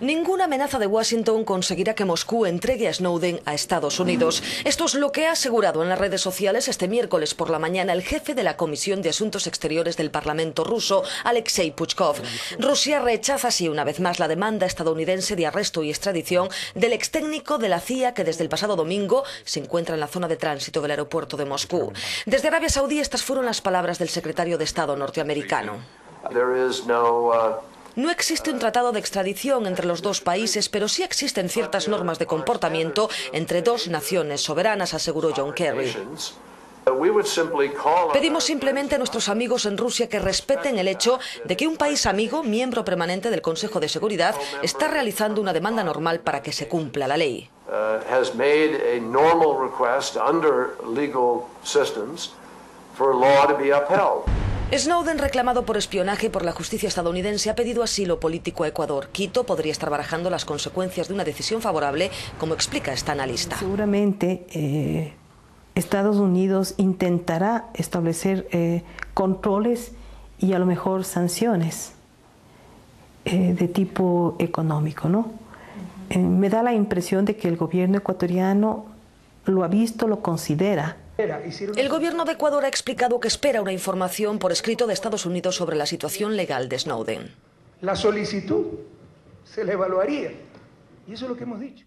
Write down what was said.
Ninguna amenaza de Washington conseguirá que Moscú entregue a Snowden a Estados Unidos. Esto es lo que ha asegurado en las redes sociales este miércoles por la mañana el jefe de la Comisión de Asuntos Exteriores del Parlamento ruso, Alexei Puchkov. Rusia rechaza así una vez más la demanda estadounidense de arresto y extradición del ex técnico de la CIA que desde el pasado domingo se encuentra en la zona de tránsito del aeropuerto de Moscú. Desde Arabia Saudí estas fueron las palabras del secretario de Estado norteamericano. No existe un tratado de extradición entre los dos países, pero sí existen ciertas normas de comportamiento entre dos naciones soberanas, aseguró John Kerry. Pedimos simplemente a nuestros amigos en Rusia que respeten el hecho de que un país amigo, miembro permanente del Consejo de Seguridad, está realizando una demanda normal para que se cumpla la ley. Snowden, reclamado por espionaje por la justicia estadounidense, ha pedido asilo político a Ecuador. Quito podría estar barajando las consecuencias de una decisión favorable, como explica esta analista. Seguramente eh, Estados Unidos intentará establecer eh, controles y a lo mejor sanciones eh, de tipo económico, ¿no? me da la impresión de que el gobierno ecuatoriano lo ha visto, lo considera el gobierno de Ecuador ha explicado que espera una información por escrito de Estados Unidos sobre la situación legal de Snowden. La solicitud se le evaluaría. Y eso es lo que hemos dicho.